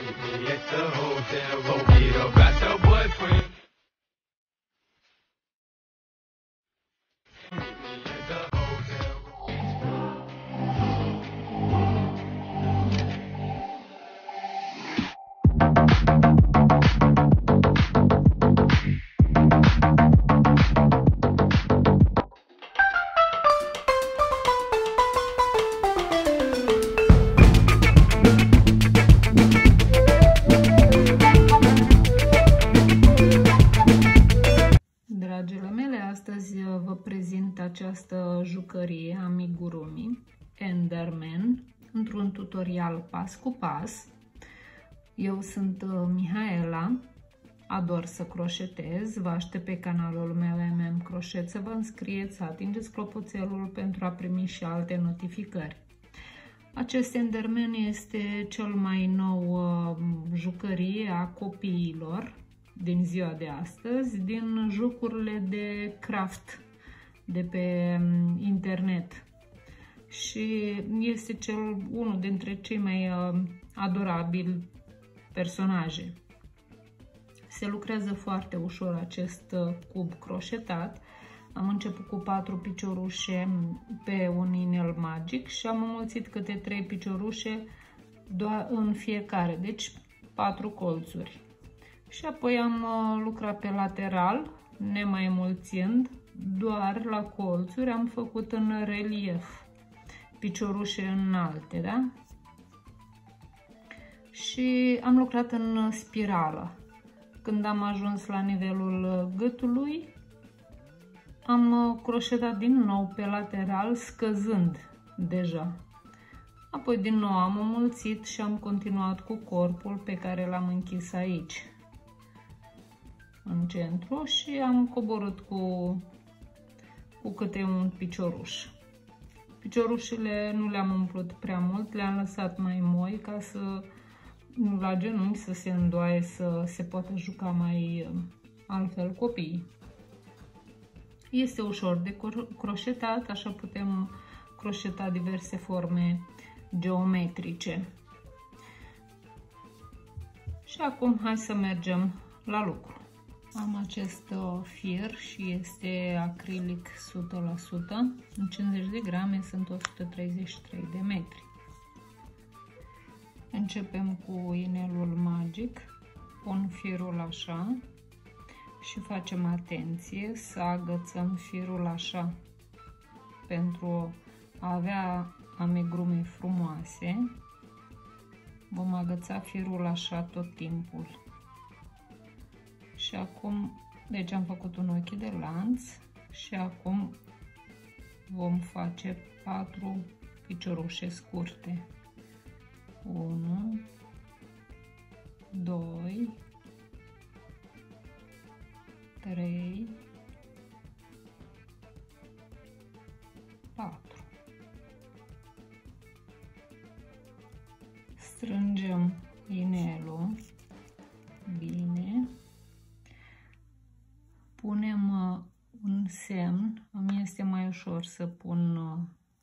Yes, the hotel, we'll get a tutorial pas cu pas. Eu sunt uh, Mihaela, ador să croșetez, vă aștept pe canalul meu MM Croșet să vă înscrieți, să atingeți clopoțelul pentru a primi și alte notificări. Acest Enderman este cel mai nou uh, jucărie a copiilor din ziua de astăzi, din jocurile de craft de pe um, internet. Și este cel unul dintre cei mai uh, adorabili personaje. Se lucrează foarte ușor acest uh, cub croșetat. Am început cu patru piciorușe pe un inel magic și am înmulțit câte trei piciorușe doar în fiecare, deci patru colțuri. Și apoi am uh, lucrat pe lateral, nemai mulțind, doar la colțuri am făcut în relief piciorușe înalte, da? Și am lucrat în spirală. Când am ajuns la nivelul gâtului, am uh, croșetat din nou pe lateral, scăzând deja. Apoi din nou am înmulțit și am continuat cu corpul pe care l-am închis aici în centru și am coborât cu, cu câte un picioruș. Piciorușele nu le-am umplut prea mult, le-am lăsat mai moi ca să la genunchi să se îndoaie, să se poată juca mai altfel copiii. Este ușor de croșetat, așa putem croșeta diverse forme geometrice. Și acum hai să mergem la lucru. Am acest uh, fier și este acrilic 100%. În 50 de grame sunt 133 de metri. Începem cu inelul magic. Pun firul așa și facem atenție să agățăm firul așa pentru a avea amigrume frumoase. Vom agăța firul așa tot timpul și acum, deci am făcut un ochi de lanț și acum vom face patru piciorușe scurte. 1 2 3 4 Strângem inelul. Bine punem uh, un semn, îmi este mai ușor să pun uh,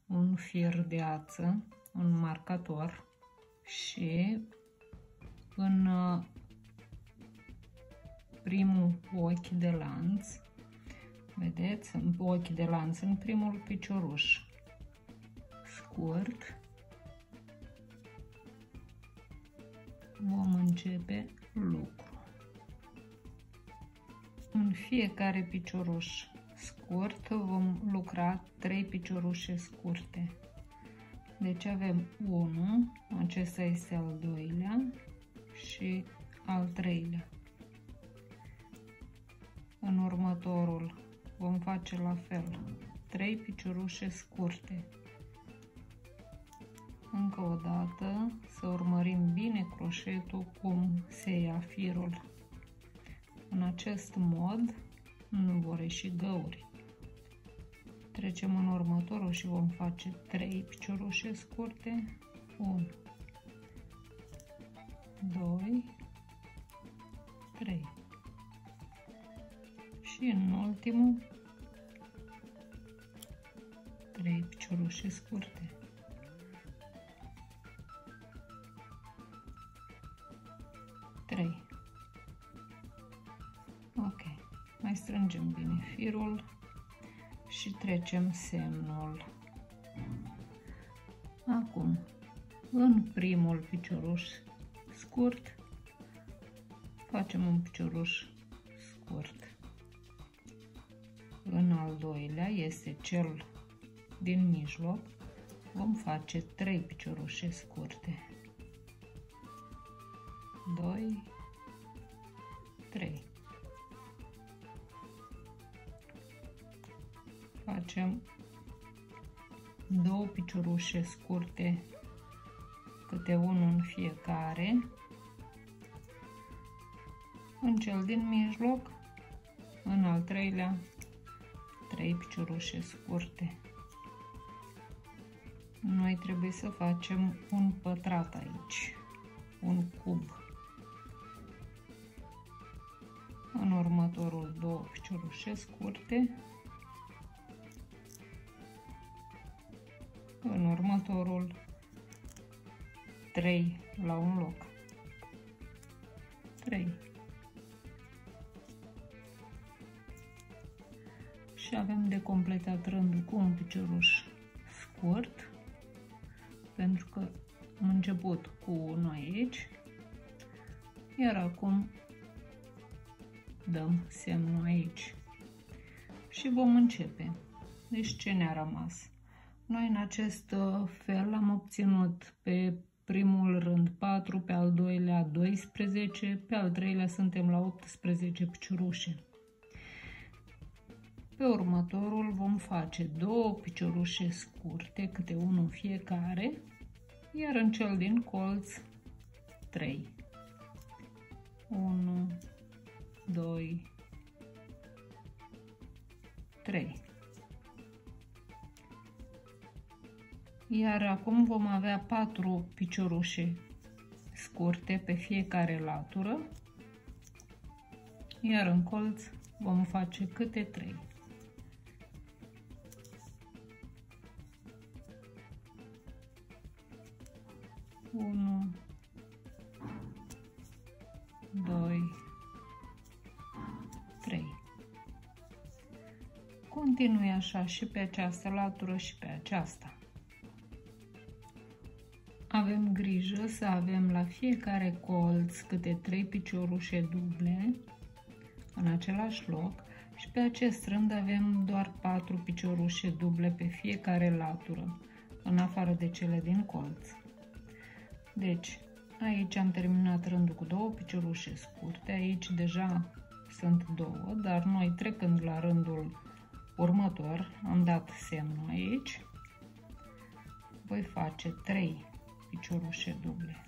un fir de ață, un marcator și în uh, primul ochi de lanț, vedeți, în ochi de lanț, în primul picioruș scurt, vom începe fiecare picioruș scurt vom lucra 3 piciorușe scurte. Deci avem 1, acesta este al doilea și al treilea. În următorul vom face la fel, 3 piciorușe scurte. Încă o dată să urmărim bine croșetul cum se ia firul. În acest mod nu vor ieși găuri. Trecem în următorul și vom face 3 piciorușe scurte. 1 2 3 și în ultimul 3 piciorușe scurte. Strângem bine firul și trecem semnul. Acum, în primul picioruș scurt, facem un picioruș scurt. În al doilea este cel din mijloc, vom face 3 piciorușe scurte. 2, 3. Facem două piciorușe scurte, câte unul în fiecare. În cel din mijloc, în al treilea, trei piciorușe scurte. Noi trebuie să facem un pătrat aici, un cub. În următorul două piciorușe scurte, în următorul 3 la un loc. 3. Și avem de completat rândul cu un picioruș scurt, pentru că am început cu unul aici, iar acum dăm semnul aici și vom începe. Deci ce ne-a rămas? Noi în acest uh, fel am obținut pe primul rând 4, pe al doilea 12, pe al treilea suntem la 18 piciorușe. Pe următorul vom face două piciorușe scurte, câte unul fiecare, iar în cel din colț 3. 1, 2, 3. Iar acum vom avea patru piciorușe scurte pe fiecare latură, iar în colț vom face câte trei. Unu, doi, trei. Continui așa și pe această latură și pe aceasta. Avem grijă să avem la fiecare colț câte 3 piciorușe duble în același loc și pe acest rând avem doar 4 piciorușe duble pe fiecare latură, în afară de cele din colț. Deci, aici am terminat rândul cu două piciorușe scurte, aici deja sunt două, dar noi trecând la rândul următor, am dat semnul aici, voi face 3 piciorușe duble.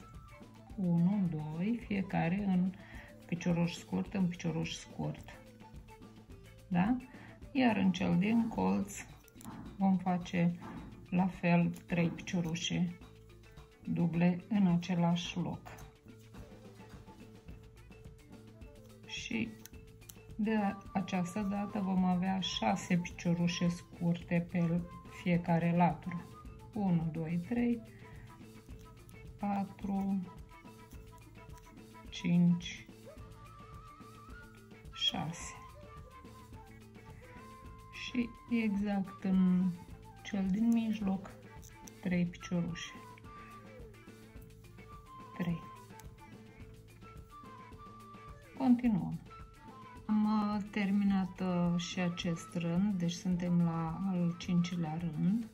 1, 2, fiecare în picioruș scurt, în picioruș scurt. Da? Iar în cel din colț vom face la fel 3 piciorușe duble în același loc. Și de această dată vom avea 6 piciorușe scurte pe fiecare latură. 1, 2, 3, 4, 5, 6. Și exact în cel din mijloc 3 piciorușe. 3. Continuăm. Am uh, terminat uh, și acest rând, deci suntem la al cincilea rând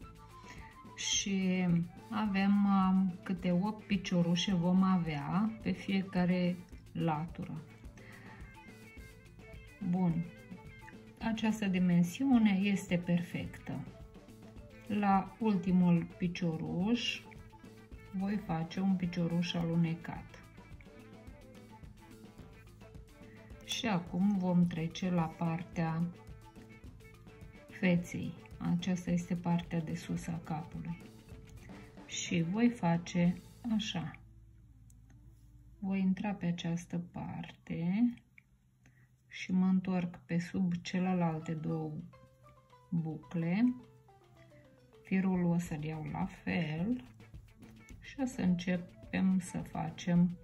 și avem um, câte 8 piciorușe vom avea pe fiecare latură. Bun. Această dimensiune este perfectă. La ultimul picioruș voi face un picioruș alunecat. Și acum vom trece la partea feței. Aceasta este partea de sus a capului. Și voi face așa. Voi intra pe această parte și mă întorc pe sub celelalte două bucle. Firul o să-l iau la fel și o să începem să facem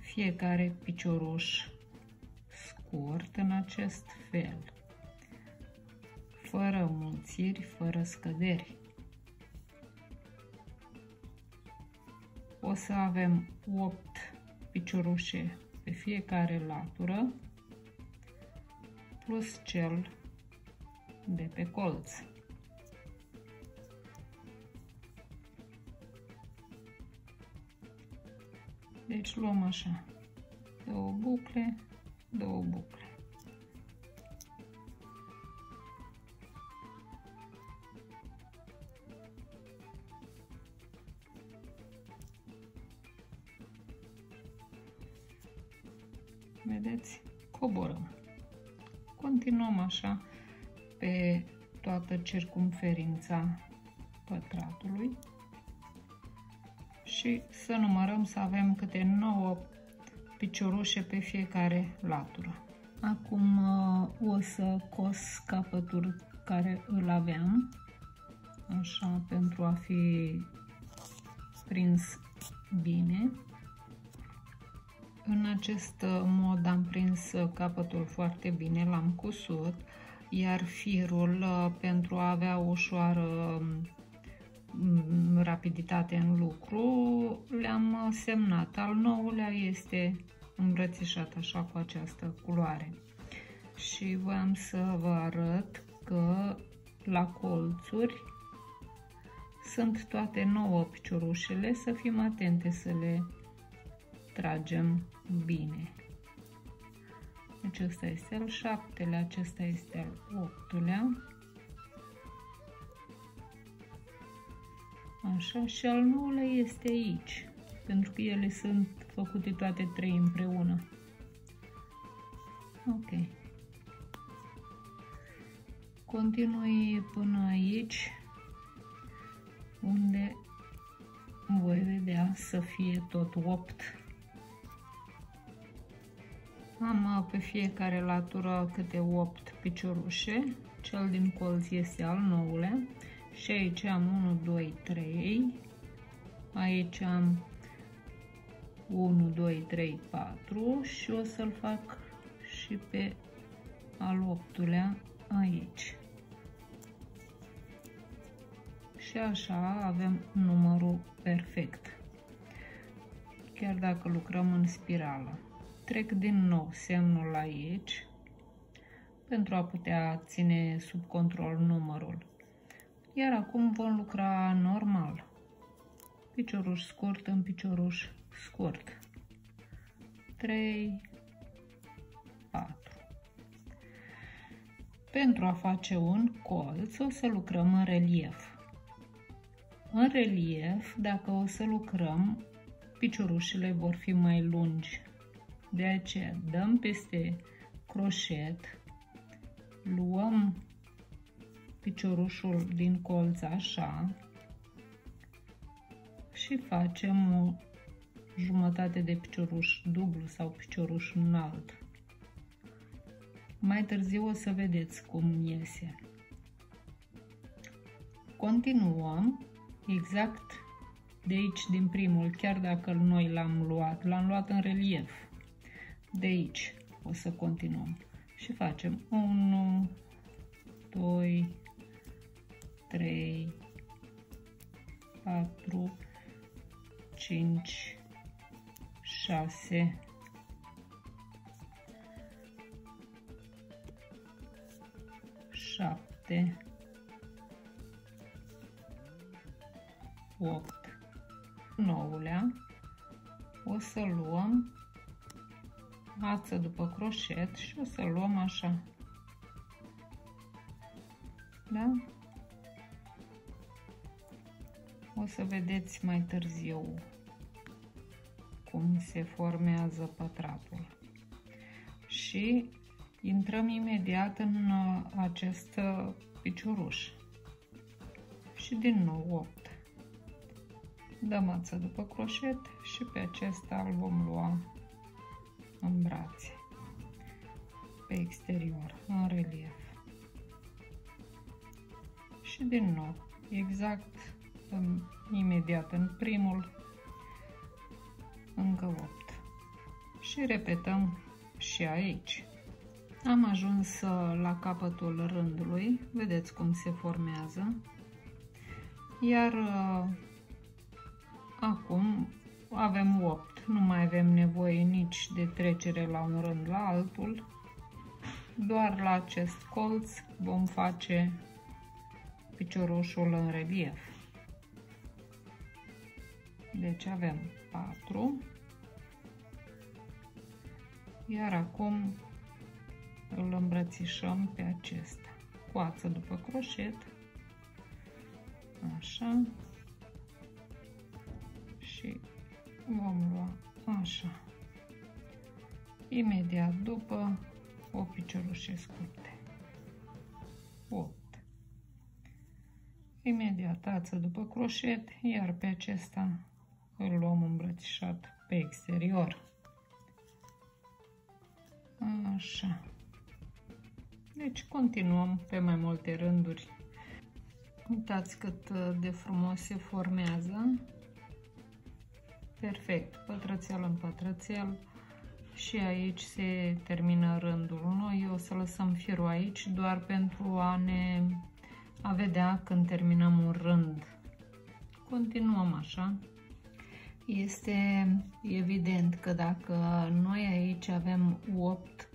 fiecare picioruș scurt în acest fel, fără mulțiri, fără scăderi. O să avem 8 piciorușe pe fiecare latură, plus cel de pe colț. Deci luăm așa, două bucle, două bucle. Vedeți? Coborăm. Continuăm așa pe toată circumferința pătratului și să numărăm să avem câte 9 piciorușe pe fiecare latură. Acum uh, o să cos capătul care îl aveam, așa, pentru a fi prins bine. În acest mod am prins capătul foarte bine, l-am cusut, iar firul uh, pentru a avea ușoară mm, rapiditate în lucru le-am semnat. Al nouălea este îmbrățișat așa cu această culoare. Și voiam să vă arăt că la colțuri sunt toate nouă piciorușele, să fim atente să le tragem bine. Acesta este al șaptelea, acesta este al optulea. Așa, și al nouălea este aici, pentru că ele sunt făcute toate trei împreună. Ok. Continui până aici, unde voi vedea să fie tot 8 am uh, pe fiecare latură câte 8 piciorușe, cel din colț este al nouălea. Și aici am 1, 2, 3, aici am 1, 2, 3, 4 și o să-l fac și pe al optulea aici. Și așa avem numărul perfect, chiar dacă lucrăm în spirală trec din nou semnul aici pentru a putea ține sub control numărul. Iar acum vom lucra normal. Picioruș scurt în picioruș scurt. 3, 4. Pentru a face un colț o să lucrăm în relief. În relief, dacă o să lucrăm, piciorușele vor fi mai lungi de aceea dăm peste croșet, luăm piciorușul din colț așa și facem o jumătate de picioruș dublu sau picioruș înalt. Mai târziu o să vedeți cum iese. Continuăm exact de aici din primul, chiar dacă noi l-am luat, l-am luat în relief de aici o să continuăm. Și facem 1, 2, 3, 4, 5, 6, 7, 8, nouălea, o să luăm ață după croșet și o să luăm așa. Da? O să vedeți mai târziu cum se formează pătratul. Și intrăm imediat în uh, acest uh, picioruș. Și din nou 8. Dăm ață după croșet și pe acesta îl vom lua în brațe, pe exterior, în relief. Și din nou, exact în, imediat în primul, încă 8. și repetăm și aici. Am ajuns la capătul rândului, vedeți cum se formează, iar uh, acum avem 8, nu mai avem nevoie nici de trecere la un rând la altul, doar la acest colț vom face piciorușul în relief. Deci avem 4, iar acum îl îmbrățișăm pe acesta. Coață după croșet, așa, vom lua așa. Imediat după o piciorușe scurte. 8. Imediat ață după croșet, iar pe acesta îl luăm îmbrățișat pe exterior. Așa. Deci continuăm pe mai multe rânduri. Uitați cât uh, de frumos se formează. Perfect, pătrățel în pătrățel. Și aici se termină rândul. Noi o să lăsăm firul aici doar pentru a ne a vedea când terminăm un rând. Continuăm așa. Este evident că dacă noi aici avem 8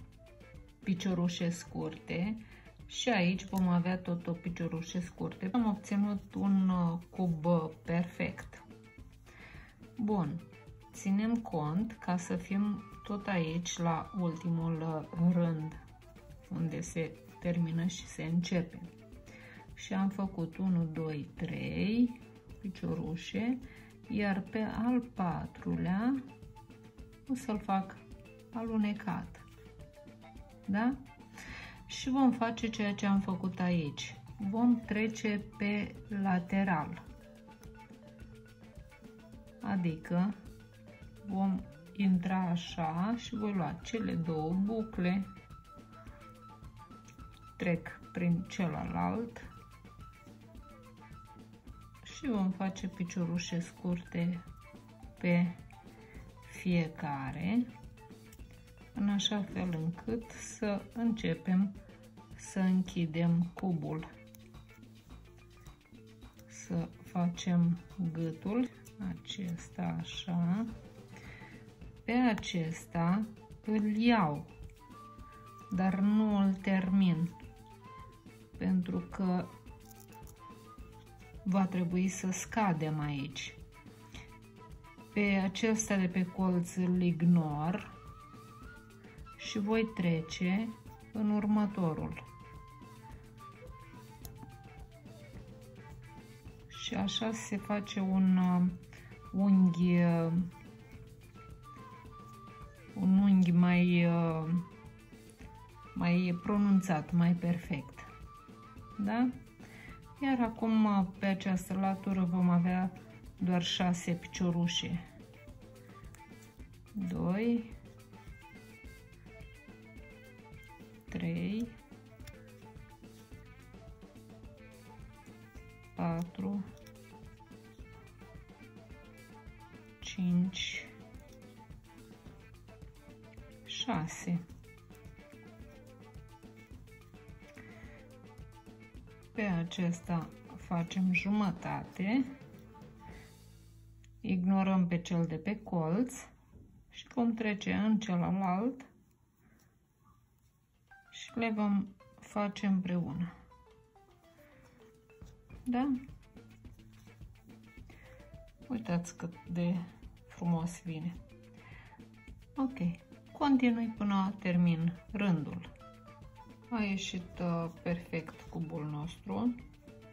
piciorușe scurte și aici vom avea tot o piciorușe scurte. Am obținut un uh, cub perfect. Bun, ținem cont ca să fim tot aici la ultimul uh, rând unde se termină și se începe. Și am făcut 1, 2, 3 piciorușe iar pe al patrulea o să-l fac alunecat. Da? Și vom face ceea ce am făcut aici. Vom trece pe lateral. Adică vom intra așa și voi lua cele două bucle, trec prin celălalt și vom face piciorușe scurte pe fiecare în așa fel încât să începem să închidem cubul. Să facem gâtul acesta așa pe acesta îl iau dar nu îl termin pentru că va trebui să scadem aici. Pe acesta de pe colț îl ignor și voi trece în următorul. Și așa se face un uh, unghi uh, un unghi mai uh, mai pronunțat, mai perfect. Da? Iar acum pe această latură vom avea doar 6 piciorușe. 2 3 4 5 6 Pe acesta facem jumătate, ignorăm pe cel de pe colț și vom trece în celălalt și le vom face împreună. Da? Uitați cât de frumos vine. Ok, continui până termin rândul. A ieșit uh, perfect cubul nostru.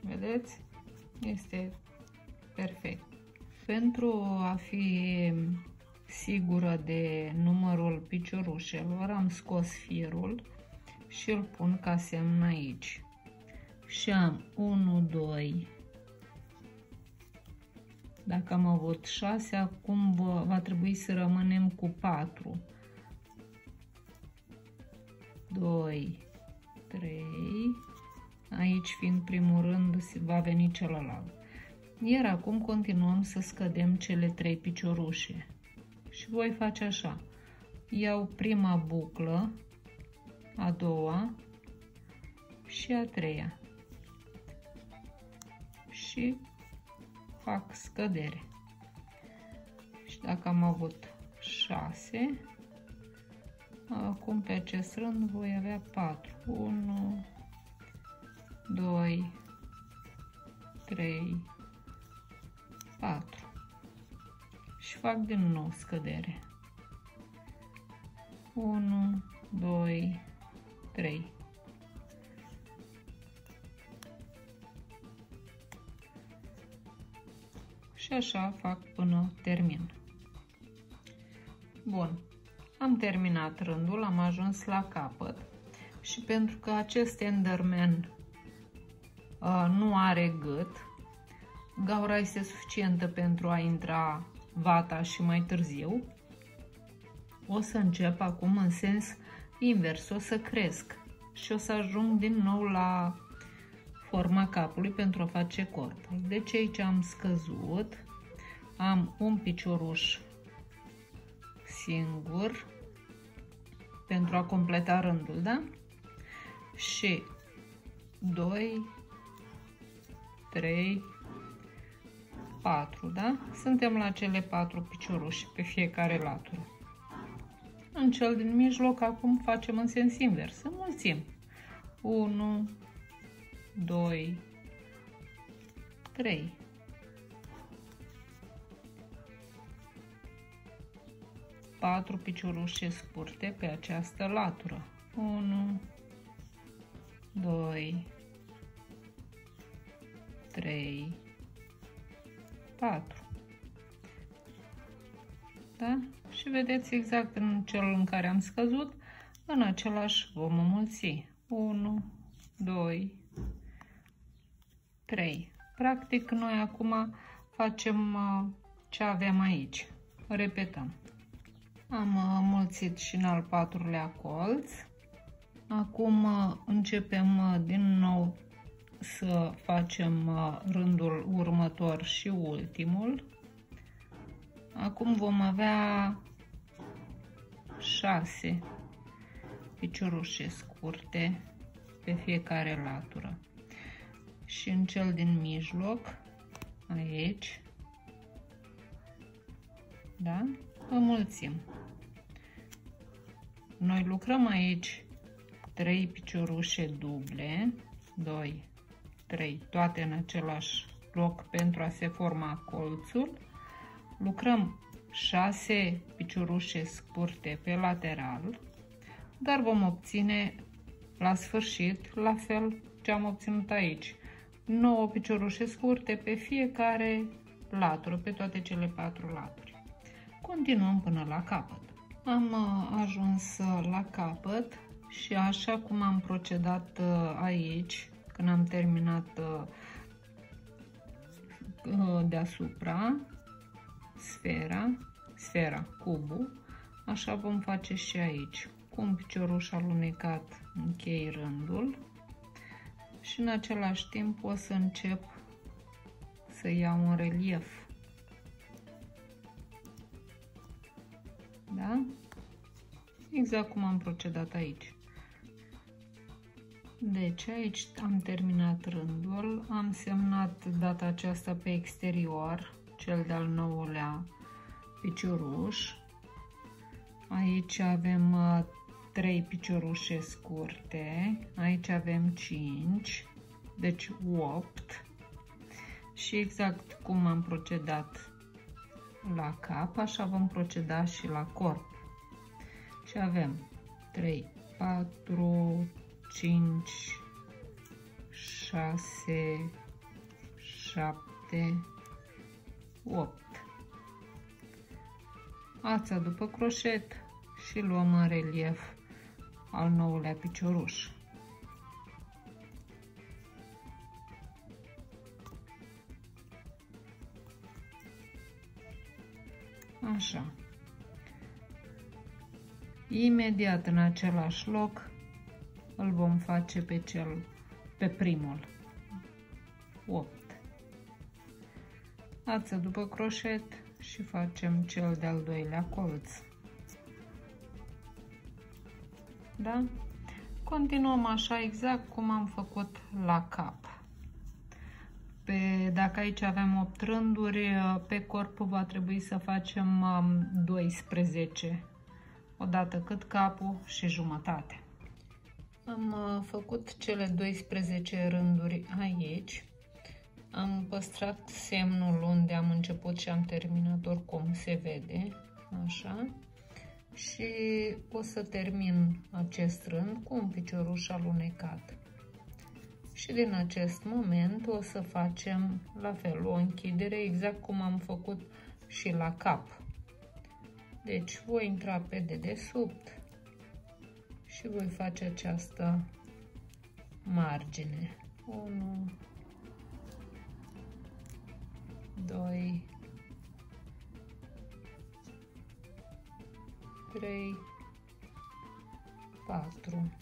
Vedeți? Este perfect. Pentru a fi sigură de numărul piciorușelor, am scos firul și îl pun ca semn aici. Și am 1, 2, dacă am avut 6, acum va trebui să rămânem cu 4. 2, 3, aici fiind primul rând va veni celălalt. Iar acum continuăm să scădem cele trei piciorușe. Și voi face așa. iau prima buclă, a doua și a treia și fac scădere. Și dacă am avut 6, acum pe acest rând voi avea 4. 1, 2, 3, 4 și fac din nou scădere. 1, 2, 3. Și așa fac până termin. Bun, am terminat rândul, am ajuns la capăt și pentru că acest Enderman uh, nu are gât, gaura este suficientă pentru a intra vata și mai târziu, o să încep acum în sens invers, o să cresc și o să ajung din nou la forma capului pentru a face corpul. Deci aici am scăzut, am un picioruș singur pentru a completa rândul, da? Și 2, 3, 4, da? Suntem la cele 4 picioruși pe fiecare latură. În cel din mijloc, acum facem în sens invers. Înmulțim. 1, 2, 3. Patru piciorușe scurte pe această latură. 1, 2, 3, 4. Da? Și vedeți exact în cel în care am scăzut, în același vom înmulți. 1, 2, 3. Practic, noi acum facem uh, ce avem aici. Repetăm. Am uh, mulțit și în al patrulea colț. Acum uh, începem din nou să facem rândul următor și ultimul. Acum vom avea 6 piciorușe scurte pe fiecare latură și în cel din mijloc, aici, da? Înmulțim. Noi lucrăm aici 3 piciorușe duble, 2, 3, toate în același loc pentru a se forma colțul. Lucrăm 6 piciorușe scurte pe lateral, dar vom obține la sfârșit la fel ce am obținut aici. 9 piciorușe scurte pe fiecare latură, pe toate cele patru laturi. Continuăm până la capăt. Am uh, ajuns uh, la capăt și așa cum am procedat uh, aici, când am terminat deasupra sfera, sfera, cubul, așa vom face și aici. Cu un picioruș alunecat închei rândul și în același timp o să încep să iau un relief. Da? Exact cum am procedat aici. Deci aici am terminat rândul, am semnat data aceasta pe exterior, cel de-al nouălea picioruș. Aici avem uh, 3 piciorușe scurte, aici avem 5, deci 8 și exact cum am procedat la cap, așa vom proceda și la corp. Și avem 3, 4, 5, 6, 7, 8. Ața după croșet și luăm în relief al nouălea picioruș. Așa. Imediat în același loc îl vom face pe cel pe primul. 8. Ață după croșet și facem cel de-al doilea colț. Da? Continuăm așa exact cum am făcut la cap. Pe, dacă aici avem 8 rânduri, pe corp va trebui să facem 12. Um, Odată cât capul și jumătate. Am uh, făcut cele 12 rânduri aici. Am păstrat semnul unde am început și am terminat, oricum se vede, așa. Și o să termin acest rând cu un picioruș alunecat. Și din acest moment o să facem la fel o închidere exact cum am făcut și la cap. Deci voi intra pe dedesubt și voi face această margine. 1, 2, 3, 4.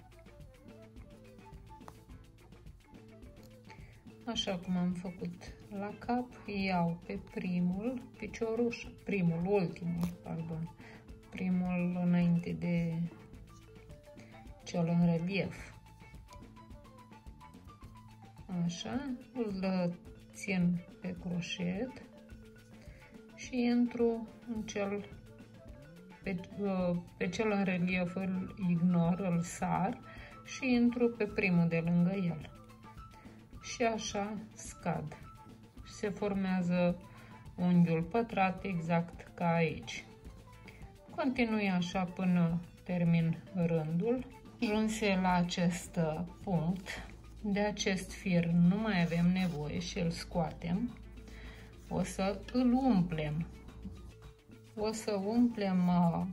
Așa cum am făcut la cap, iau pe primul picioruș, primul, ultimul, pardon, primul înainte de cel în relief. Așa, îl țin pe croșet și intru în cel pe, pe cel în relief îl ignor, îl sar și intru pe primul de lângă el. Și așa scad. Se formează unghiul pătrat exact ca aici. Continui așa până termin rândul. Ajunse la acest punct, de acest fir nu mai avem nevoie și îl scoatem. O să îl umplem. O să umplem uh,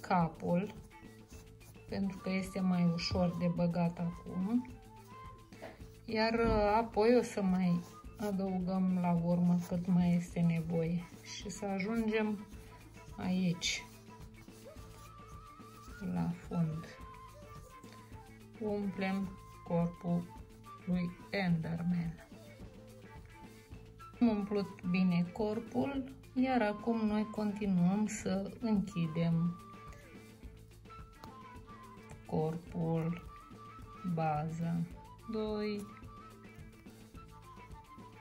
capul, pentru că este mai ușor de băgat acum. Iar uh, apoi o să mai adăugăm la urmă cât mai este nevoie și să ajungem aici la fund. Umplem corpul lui Enderman. Am umplut bine corpul, iar acum noi continuăm să închidem corpul, baza, 2,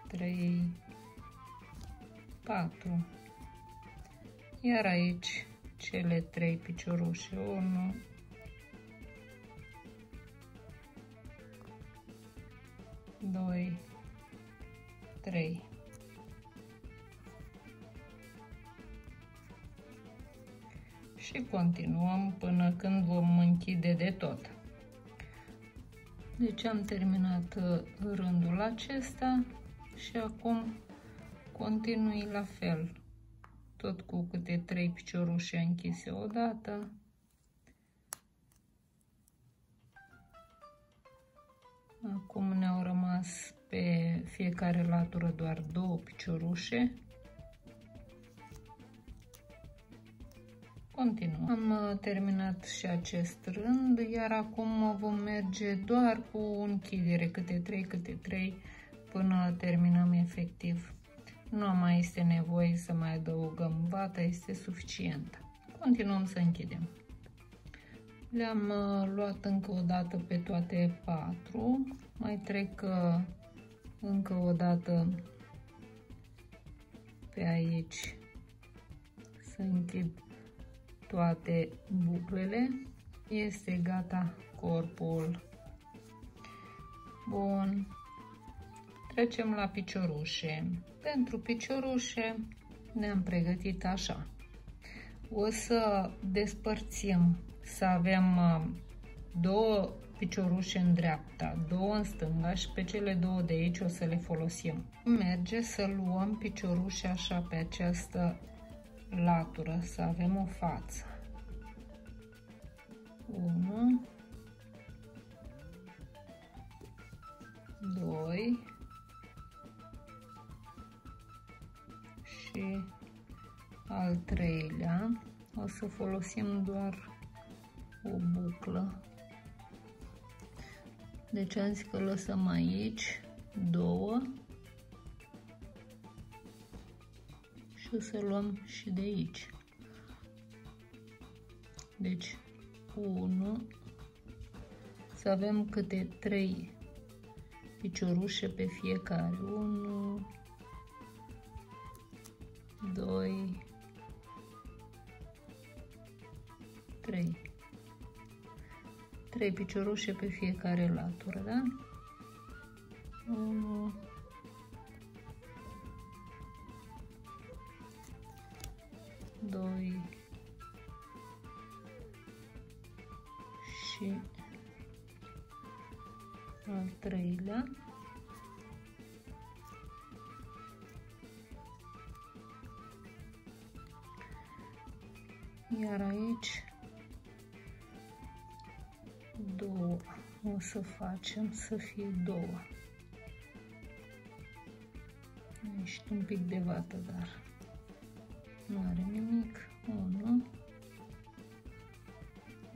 3, 4. Iar aici cele trei piciorușe, 1, 2, 3. Și continuăm până când vom închide de tot. Deci am terminat uh, rândul acesta și acum continui la fel tot cu câte trei piciorușe închise odată. Acum ne-au rămas pe fiecare latură doar două piciorușe. Continuăm. Am uh, terminat și acest rând, iar acum vom merge doar cu închidere, câte 3, câte 3, până terminăm efectiv nu mai este nevoie să mai adăugăm vata, este suficientă. Continuăm să închidem. Le-am uh, luat încă o dată pe toate patru. Mai trec uh, încă o dată pe aici să închid toate buclele. Este gata corpul. Bun. Trecem la piciorușe. Pentru piciorușe ne-am pregătit așa. O să despărțim, să avem uh, două piciorușe în dreapta, două în stânga și pe cele două de aici o să le folosim. Merge să luăm piciorușe așa pe această latură, să avem o față. 1 2 și al treilea o să folosim doar o buclă. Deci am zis că lăsăm aici două o să luăm și de aici. Deci 1, să avem câte 3 piciorușe pe fiecare. 1, 2, 3. 3 piciorușe pe fiecare latură, da? 1, 2 și al treilea. Iar aici două o să facem să fie două. Ești un pic de vată, dar nu are nimic. 1,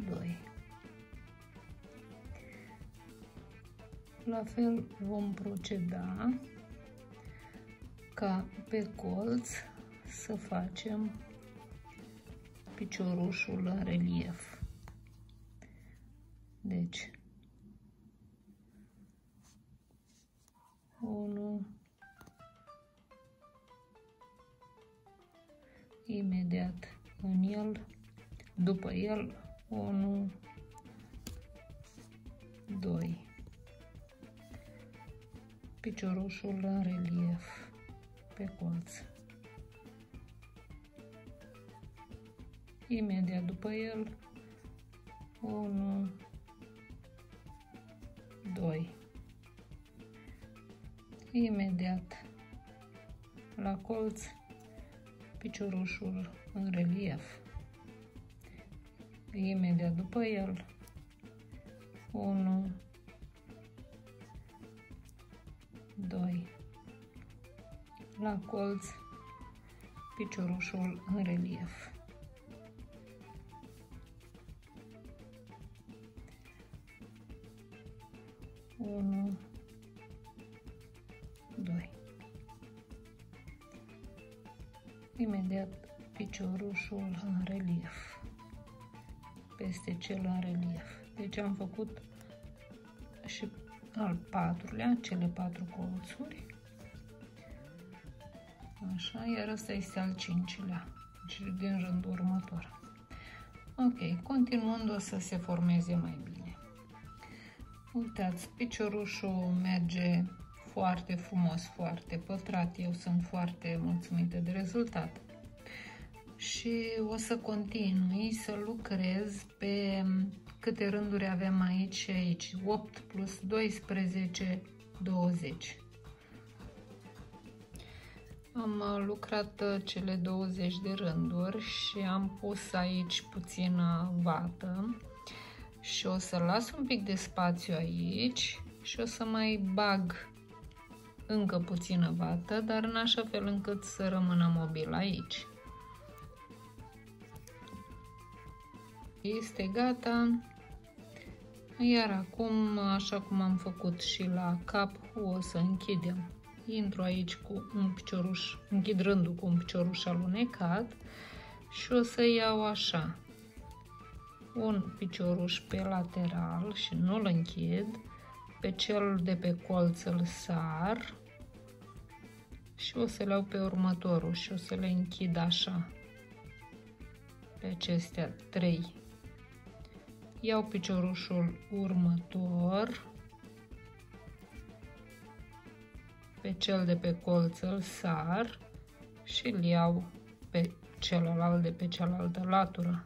2. La fel vom proceda ca pe colț să facem piciorușul în relief. Deci, 1, imediat în el, după el, 1, 2, piciorușul în relief pe colț. Imediat după el, 1, 2. Imediat la colț piciorușul în relief. Imediat după el 1 2 la colț piciorușul în relief. 1, Imediat piciorușul în relief, peste cel în relief. Deci am făcut și al patrulea, cele patru colțuri. Așa, iar ăsta este al cincilea, și din rândul următor. Ok, continuând o să se formeze mai bine. Uitați, piciorușul merge foarte frumos, foarte pătrat. Eu sunt foarte mulțumită de rezultat. Și o să continui să lucrez pe câte rânduri avem aici și aici. 8 plus 12, 20. Am lucrat cele 20 de rânduri și am pus aici puțină vată și o să las un pic de spațiu aici și o să mai bag încă puțină vată, dar în așa fel încât să rămână mobil aici. Este gata. Iar acum, așa cum am făcut și la cap, o să închidem. Intru aici cu un picioruș, închid rândul cu un picioruș alunecat și o să iau așa un picioruș pe lateral și nu-l închid, pe cel de pe colț îl sar și o să le iau pe următorul și o să le închid așa, pe acestea trei. Iau piciorușul următor, pe cel de pe colț îl sar și îl iau pe celălalt de pe cealaltă latură.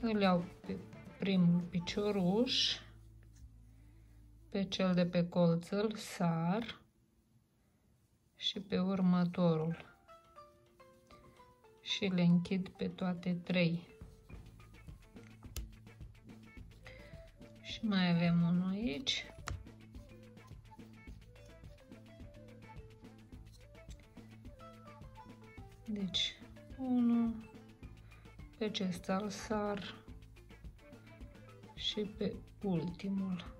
îl iau pe primul picioruș, pe cel de pe colț îl sar și pe următorul și le închid pe toate trei. Și mai avem unul aici. Deci, unul pe acesta îl sar și pe ultimul.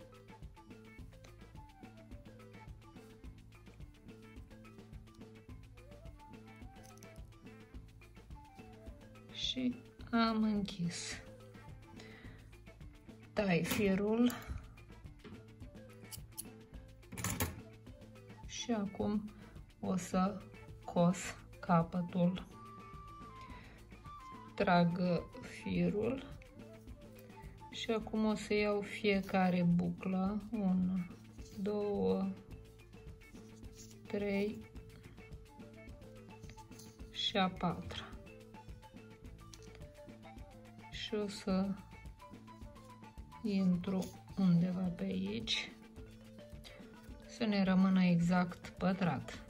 Am închis. tai firul și acum o să cos capătul. Trag firul și acum o să iau fiecare buclă, 1, 2, 3 și a patra. Și o să intru undeva pe aici să ne rămână exact pătrat.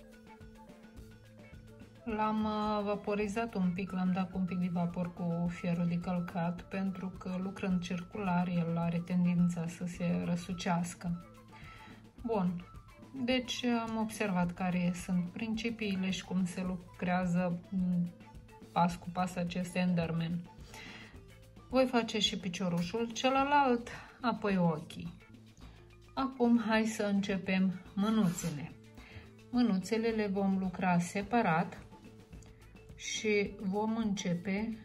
L-am uh, vaporizat un pic, l-am dat un pic de vapor cu fierul de călcat pentru că lucrând circular el are tendința să se răsucească. Bun, deci am observat care sunt principiile și cum se lucrează mm, pas cu pas acest Enderman. Voi face și piciorușul celălalt, apoi ochii. Acum hai să începem mânuțele. Mânuțele le vom lucra separat și vom începe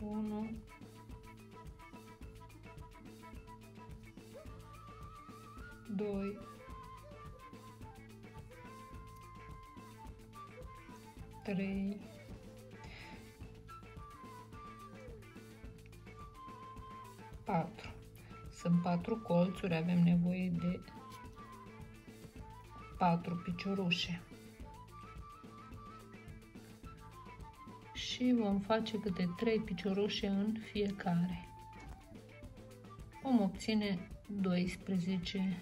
unu, doi, trei, patru. Sunt patru colțuri, avem nevoie de patru piciorușe. Și vom face câte trei piciorușe în fiecare. Vom obține 12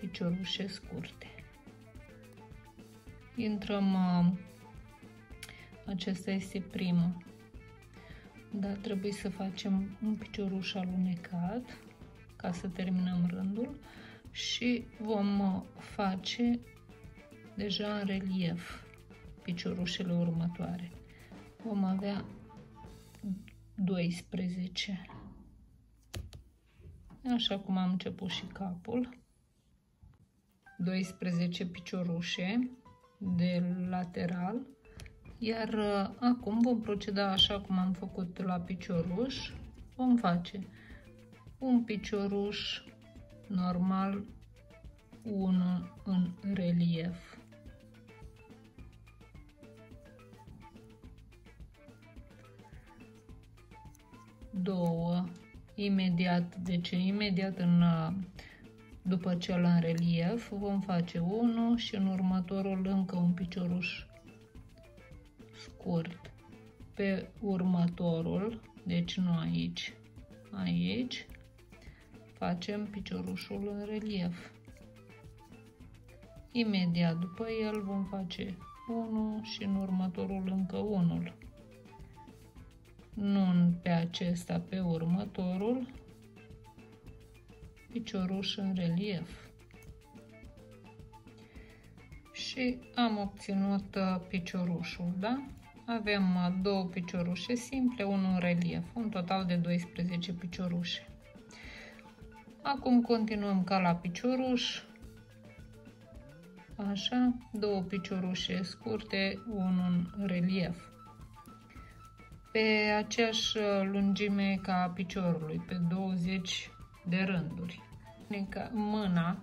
piciorușe scurte. Intrăm, uh, acesta este primul dar trebuie să facem un picioruș alunecat ca să terminăm rândul și vom uh, face deja în relief piciorușele următoare. Vom avea 12. Așa cum am început și capul. 12 piciorușe de lateral iar uh, acum vom proceda așa cum am făcut la picioruș. Vom face un picioruș normal, unul în relief. Două, imediat, deci imediat în, uh, după cel în relief vom face unul și în următorul încă un picioruș scurt pe următorul, deci nu aici, aici, facem piciorușul în relief. Imediat după el vom face 1 și în următorul încă unul. Nu pe acesta, pe următorul, picioruș în relief. Și am obținut uh, piciorușul, da? Avem uh, două piciorușe simple, unul în relief, un total de 12 piciorușe. Acum continuăm ca la picioruș. Așa, două piciorușe scurte, unul în relief. Pe aceeași uh, lungime ca piciorului, pe 20 de rânduri. Mâna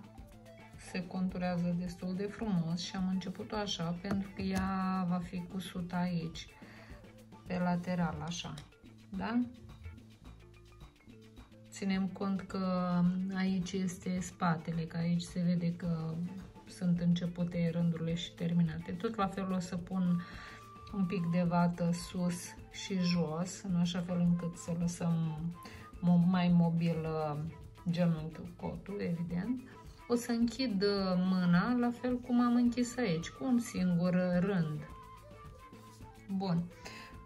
se conturează destul de frumos și am început așa pentru că ea va fi cusută aici, pe lateral, așa, da? Ținem cont că aici este spatele, că aici se vede că sunt începute rândurile și terminate. Tot la fel o să pun un pic de vată sus și jos, în așa fel încât să lăsăm mai mobil uh, genunchiul, cotul, evident. O să închid uh, mâna la fel cum am închis aici, cu un singur rând. Bun.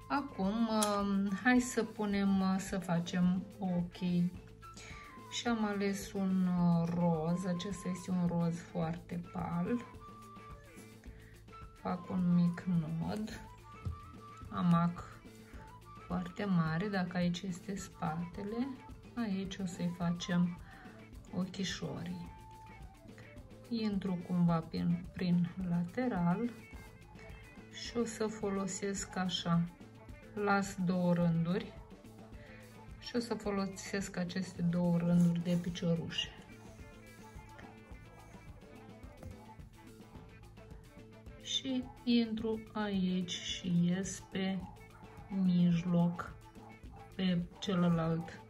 Acum, um, hai să punem, uh, să facem ochii. Și am ales un uh, roz, acesta este un roz foarte pal. Fac un mic nod, amac foarte mare, dacă aici este spatele, aici o să-i facem ochișorii. intru cumva prin, prin lateral și o să folosesc așa, las două rânduri și o să folosesc aceste două rânduri de piciorușe. Și intru aici și ies pe mijloc, pe celălalt.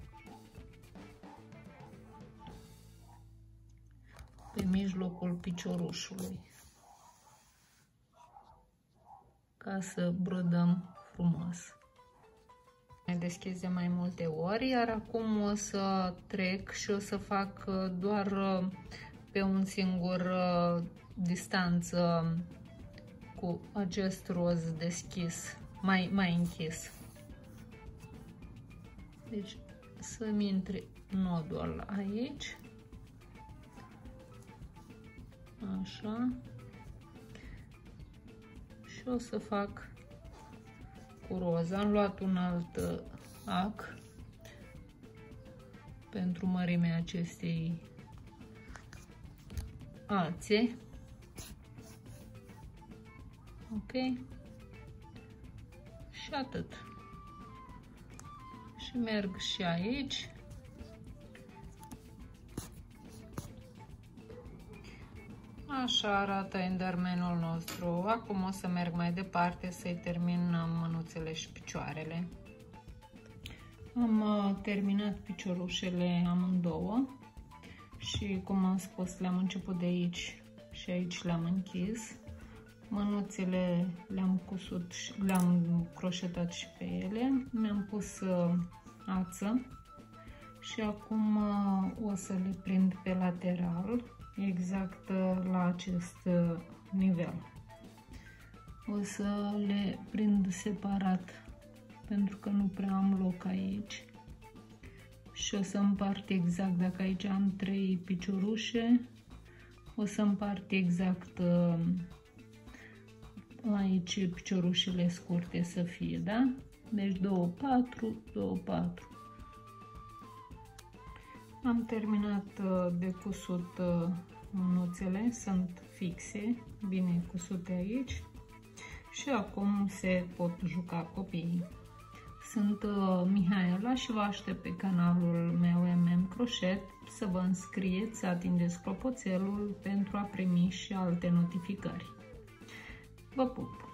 Pe mijlocul piciorușului. Ca să brodăm frumos. Mai deschis de mai multe ori, iar acum o să trec și o să fac uh, doar uh, pe un singur uh, distanță cu acest roz deschis, mai, mai închis. Deci să-mi intre nodul aici Așa. Și o să fac cu roza. Am luat un alt uh, ac pentru mărimea acestei ațe. Ok? Și atât. Și merg și aici. Așa arată endermenul nostru. Acum o să merg mai departe să-i termin mânuțele și picioarele. Am uh, terminat piciorușele amândouă și cum am spus le-am început de aici și aici le-am închis. Mânuțele le-am cusut, le-am croșetat și pe ele. Mi-am pus uh, ață și acum uh, o să le prind pe lateral exact uh, la acest uh, nivel. O să le prind separat pentru că nu prea am loc aici și o să împart exact, dacă aici am trei piciorușe, o să împart exact uh, aici piciorușele scurte să fie, da? Deci 2, 4, 2, 4. Am terminat uh, de cusut uh, mânuțele, sunt fixe, bine cusute aici și acum se pot juca copiii. Sunt uh, Mihaela și vă aștept pe canalul meu MM Crochet să vă înscrieți, să atingeți clopoțelul pentru a primi și alte notificări. Vă pup!